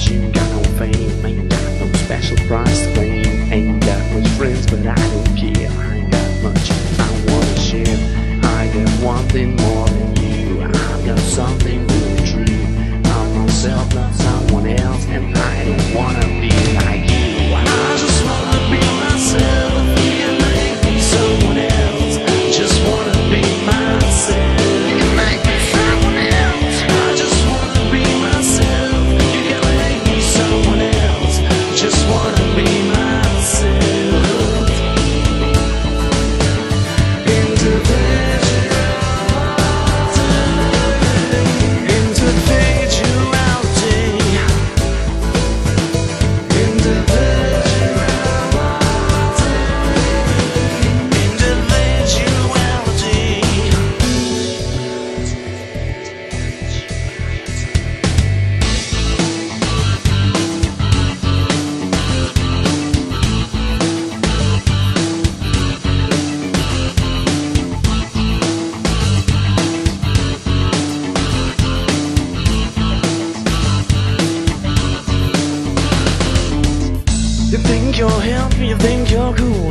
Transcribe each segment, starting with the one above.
But you got no fame, ain't got no special prize to claim. Ain't got much friends, but I don't care.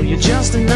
you're just an